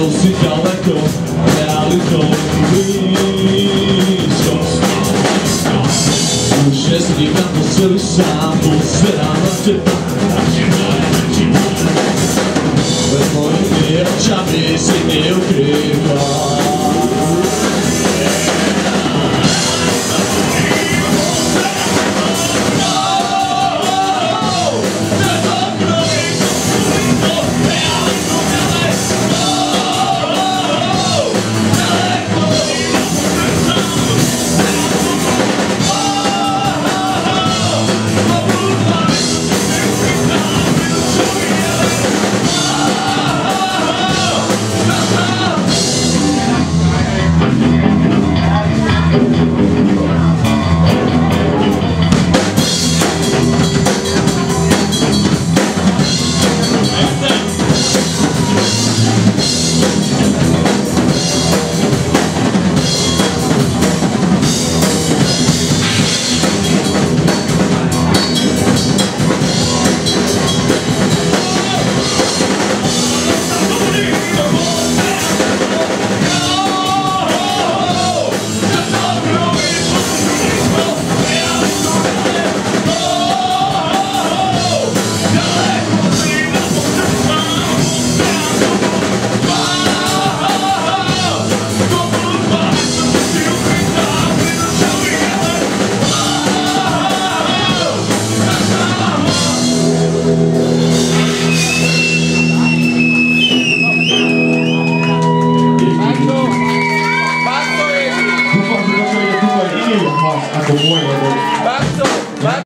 jsou si daleko realitou blízkost. Už nezlík na to celý sám, pozerám na teba. Ve mojimi očami si mi ukrývá. applause at the boy level.